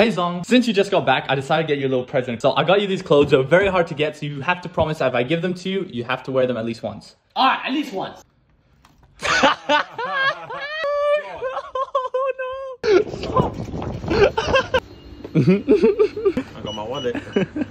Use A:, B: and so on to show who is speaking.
A: Hey Zhong, since you just got back, I decided to get you a little present. So I got you these clothes. They're very hard to get, so you have to promise that if I give them to you, you have to wear them at least once.
B: Alright, at least once.
A: oh no!
C: I got my wallet.